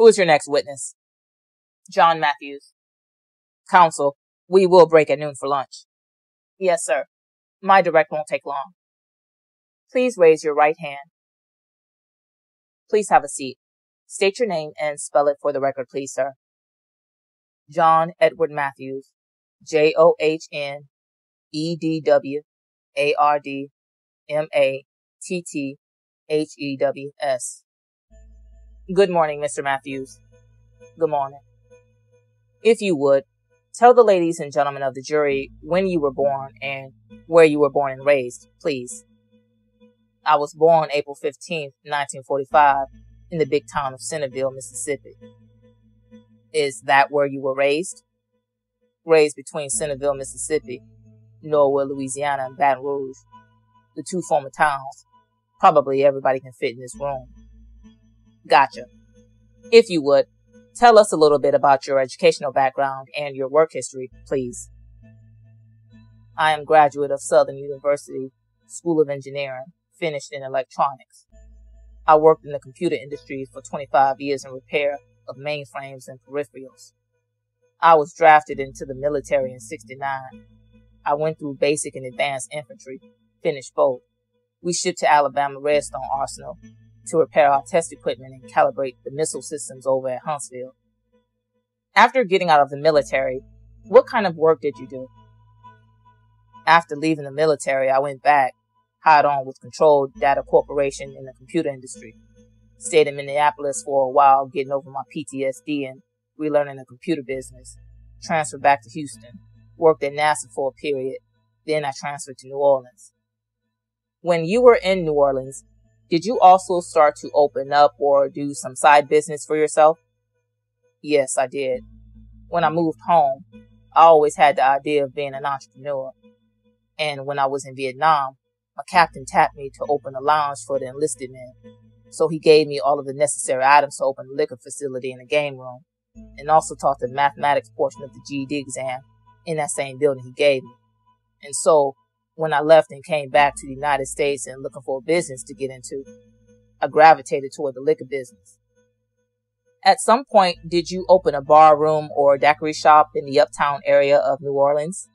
Who is your next witness? John Matthews. Counsel, we will break at noon for lunch. Yes, sir. My direct won't take long. Please raise your right hand. Please have a seat. State your name and spell it for the record, please, sir. John Edward Matthews, J O H N E D W A R D M A T T H E W S. Good morning, Mr. Matthews. Good morning. If you would, tell the ladies and gentlemen of the jury when you were born and where you were born and raised, please. I was born April 15, 1945, in the big town of Centerville, Mississippi. Is that where you were raised? Raised between Centerville, Mississippi, Norwood, Louisiana, and Baton Rouge, the two former towns. Probably everybody can fit in this room. Gotcha. If you would, tell us a little bit about your educational background and your work history, please. I am graduate of Southern University School of Engineering, finished in electronics. I worked in the computer industry for 25 years in repair of mainframes and peripherals. I was drafted into the military in 69. I went through basic and advanced infantry, finished both. We shipped to Alabama Redstone Arsenal to repair our test equipment and calibrate the missile systems over at Huntsville. After getting out of the military, what kind of work did you do? After leaving the military, I went back, hired on with Control Data Corporation in the computer industry. Stayed in Minneapolis for a while, getting over my PTSD and relearning the computer business. Transferred back to Houston. Worked at NASA for a period. Then I transferred to New Orleans. When you were in New Orleans, did you also start to open up or do some side business for yourself? Yes, I did. When I moved home, I always had the idea of being an entrepreneur. And when I was in Vietnam, my captain tapped me to open a lounge for the enlisted men. So he gave me all of the necessary items to open a liquor facility and the game room, and also taught the mathematics portion of the GED exam in that same building he gave me. And so when I left and came back to the United States and looking for a business to get into, I gravitated toward the liquor business. At some point, did you open a bar room or a daiquiri shop in the uptown area of New Orleans?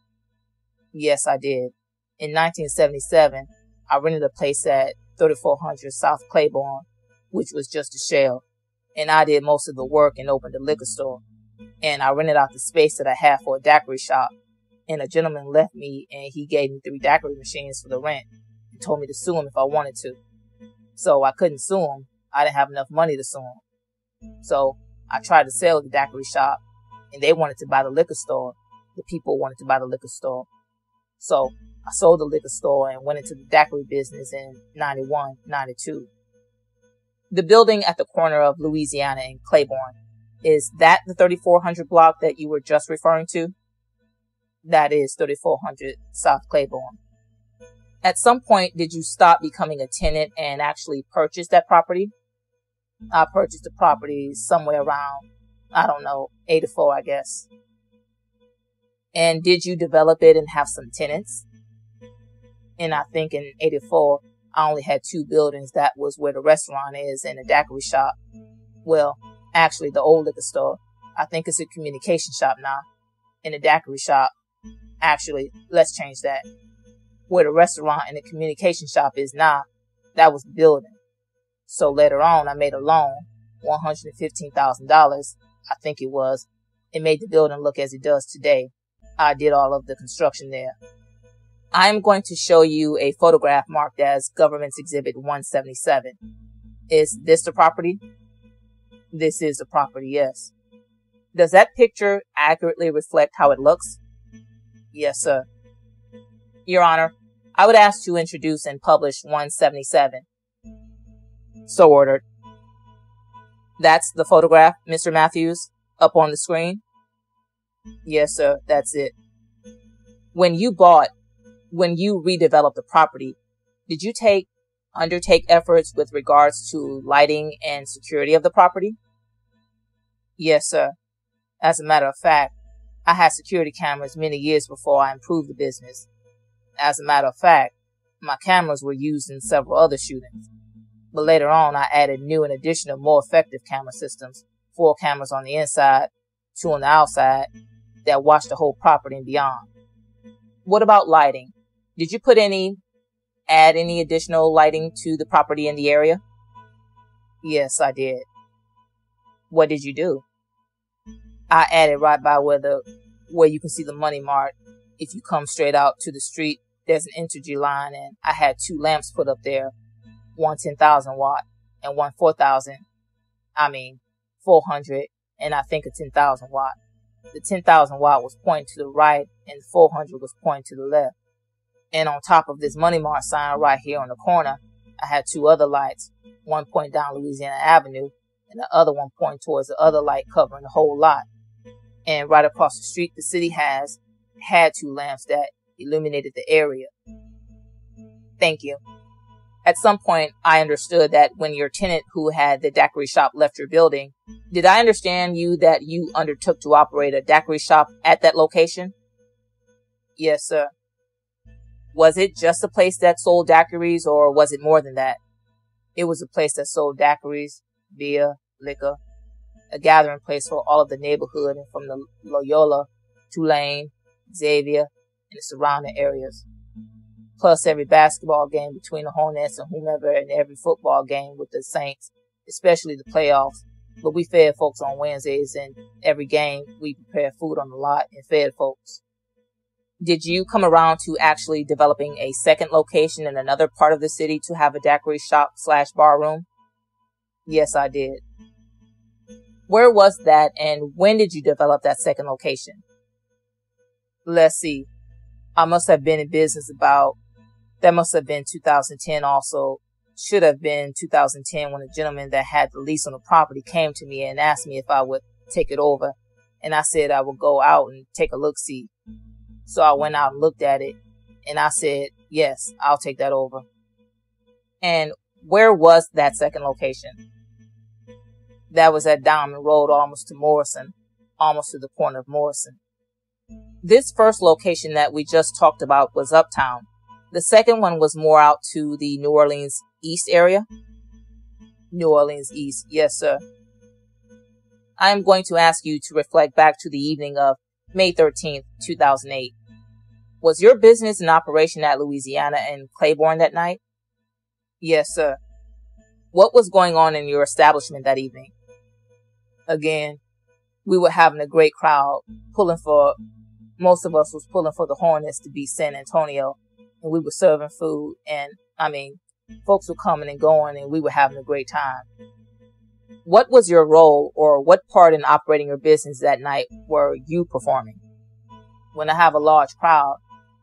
Yes, I did. In 1977, I rented a place at 3400 South Claiborne, which was just a shell. And I did most of the work and opened a liquor store. And I rented out the space that I had for a daiquiri shop. And a gentleman left me and he gave me three daiquiri machines for the rent and told me to sue him if I wanted to. So I couldn't sue him. I didn't have enough money to sue him. So I tried to sell the daiquiri shop and they wanted to buy the liquor store. The people wanted to buy the liquor store. So I sold the liquor store and went into the daiquiri business in 91, 92. The building at the corner of Louisiana and Claiborne, is that the 3400 block that you were just referring to? That is 3400 South Claiborne. At some point, did you stop becoming a tenant and actually purchase that property? I purchased the property somewhere around, I don't know, 84, I guess. And did you develop it and have some tenants? And I think in 84, I only had two buildings. That was where the restaurant is and the daiquiri shop. Well, actually, the old liquor store. I think it's a communication shop now. And the daiquiri shop. Actually, let's change that. Where the restaurant and the communication shop is now, that was the building. So later on, I made a loan, $115,000, I think it was. and made the building look as it does today. I did all of the construction there. I'm going to show you a photograph marked as Government's Exhibit 177. Is this the property? This is the property, yes. Does that picture accurately reflect how it looks? Yes, sir. Your Honor, I would ask to introduce and publish 177. So ordered. That's the photograph, Mr. Matthews, up on the screen? Yes, sir, that's it. When you bought when you redeveloped the property, did you take undertake efforts with regards to lighting and security of the property? Yes, sir. As a matter of fact, I had security cameras many years before I improved the business. As a matter of fact, my cameras were used in several other shootings. But later on, I added new and additional more effective camera systems four cameras on the inside, two on the outside that watch the whole property and beyond. What about lighting? Did you put any, add any additional lighting to the property in the area? Yes, I did. What did you do? I added right by where the, where you can see the Money Mart. If you come straight out to the street, there's an energy line and I had two lamps put up there, one 10,000 watt and one 4,000. I mean, 400 and I think a 10,000 watt. The 10,000 watt was pointing to the right and the 400 was pointing to the left. And on top of this Money Mart sign right here on the corner, I had two other lights, one pointing down Louisiana Avenue and the other one pointing towards the other light covering the whole lot. And right across the street, the city has had two lamps that illuminated the area. Thank you. At some point, I understood that when your tenant who had the daiquiri shop left your building, did I understand you that you undertook to operate a daiquiri shop at that location? Yes, sir. Was it just a place that sold daiquiris or was it more than that? It was a place that sold daiquiris, beer, liquor, a gathering place for all of the neighborhood and from the Loyola, Tulane, Xavier, and the surrounding areas plus every basketball game between the Hornets and whomever, and every football game with the Saints, especially the playoffs. But we fed folks on Wednesdays, and every game we prepared food on the lot and fed folks. Did you come around to actually developing a second location in another part of the city to have a daiquiri shop slash bar room? Yes, I did. Where was that, and when did you develop that second location? Let's see. I must have been in business about that must have been 2010 also should have been 2010 when a gentleman that had the lease on the property came to me and asked me if I would take it over. And I said I would go out and take a look see. So I went out and looked at it and I said, yes, I'll take that over. And where was that second location? That was at Downman Road, almost to Morrison, almost to the corner of Morrison. This first location that we just talked about was uptown. The second one was more out to the New Orleans East area. New Orleans East, yes, sir. I am going to ask you to reflect back to the evening of May 13th, 2008. Was your business in operation at Louisiana and Claiborne that night? Yes, sir. What was going on in your establishment that evening? Again, we were having a great crowd, pulling for, most of us was pulling for the Hornets to beat San Antonio and we were serving food and I mean, folks were coming and going and we were having a great time. What was your role or what part in operating your business that night were you performing? When I have a large crowd,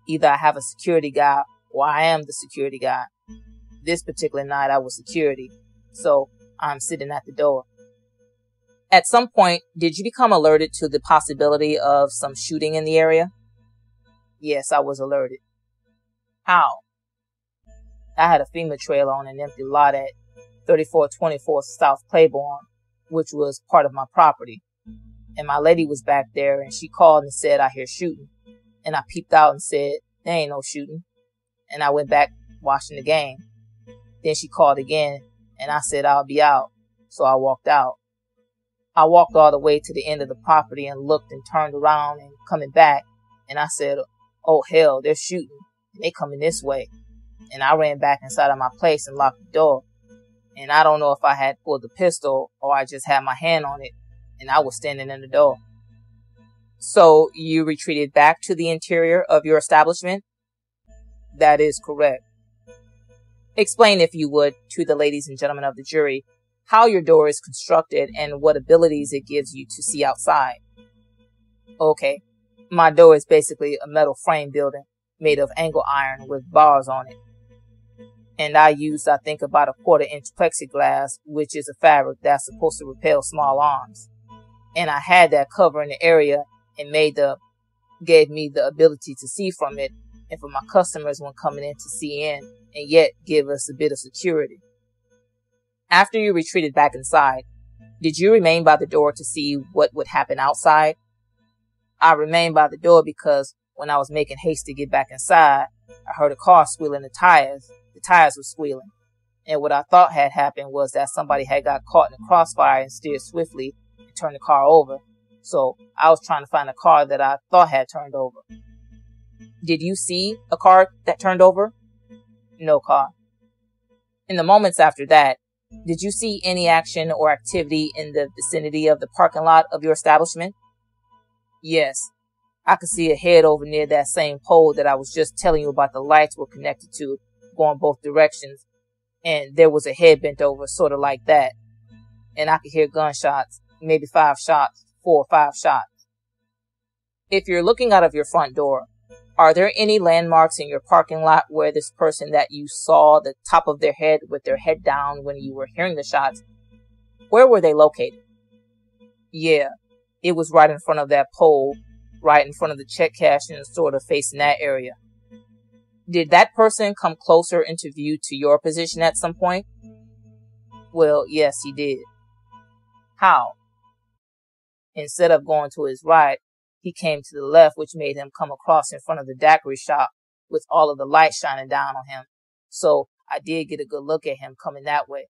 either I have a security guy or I am the security guy. This particular night I was security, so I'm sitting at the door. At some point, did you become alerted to the possibility of some shooting in the area? Yes, I was alerted. How? I had a FEMA trailer on an empty lot at 3424 South Claiborne, which was part of my property. And my lady was back there and she called and said, I hear shooting. And I peeped out and said, there ain't no shooting. And I went back watching the game. Then she called again and I said, I'll be out. So I walked out. I walked all the way to the end of the property and looked and turned around and coming back. And I said, Oh hell, they're shooting they coming this way. And I ran back inside of my place and locked the door. And I don't know if I had pulled the pistol or I just had my hand on it and I was standing in the door. So you retreated back to the interior of your establishment? That is correct. Explain, if you would, to the ladies and gentlemen of the jury, how your door is constructed and what abilities it gives you to see outside. Okay. My door is basically a metal frame building made of angle iron with bars on it. And I used, I think, about a quarter inch plexiglass, which is a fabric that's supposed to repel small arms. And I had that covering the area and made the, gave me the ability to see from it and for my customers when coming in to see in and yet give us a bit of security. After you retreated back inside, did you remain by the door to see what would happen outside? I remained by the door because when I was making haste to get back inside, I heard a car squealing the tires. The tires were squealing. And what I thought had happened was that somebody had got caught in the crossfire and steered swiftly and turned the car over. So I was trying to find a car that I thought had turned over. Did you see a car that turned over? No car. In the moments after that, did you see any action or activity in the vicinity of the parking lot of your establishment? Yes. I could see a head over near that same pole that I was just telling you about the lights were connected to, going both directions. And there was a head bent over, sort of like that. And I could hear gunshots, maybe five shots, four or five shots. If you're looking out of your front door, are there any landmarks in your parking lot where this person that you saw the top of their head with their head down when you were hearing the shots, where were they located? Yeah, it was right in front of that pole, right in front of the check cashing sort of facing that area. Did that person come closer into view to your position at some point? Well, yes, he did. How? Instead of going to his right, he came to the left, which made him come across in front of the daiquiri shop with all of the light shining down on him. So I did get a good look at him coming that way.